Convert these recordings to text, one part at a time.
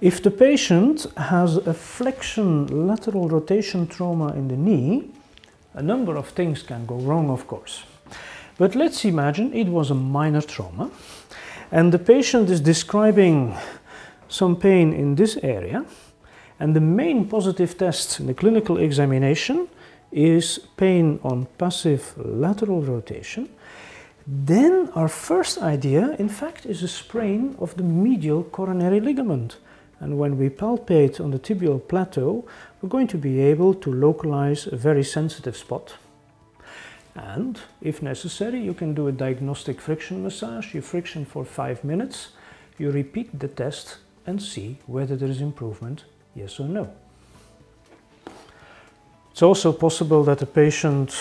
If the patient has a flexion lateral rotation trauma in the knee, a number of things can go wrong, of course. But let's imagine it was a minor trauma and the patient is describing some pain in this area and the main positive test in the clinical examination is pain on passive lateral rotation. Then our first idea, in fact, is a sprain of the medial coronary ligament. And when we palpate on the tibial plateau, we're going to be able to localize a very sensitive spot. And if necessary, you can do a diagnostic friction massage. You friction for five minutes. You repeat the test and see whether there is improvement, yes or no. It's also possible that the patient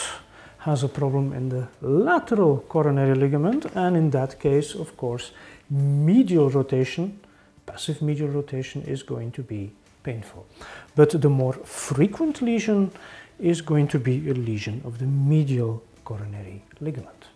has a problem in the lateral coronary ligament and in that case, of course, medial rotation, passive medial rotation is going to be painful. But the more frequent lesion is going to be a lesion of the medial coronary ligament.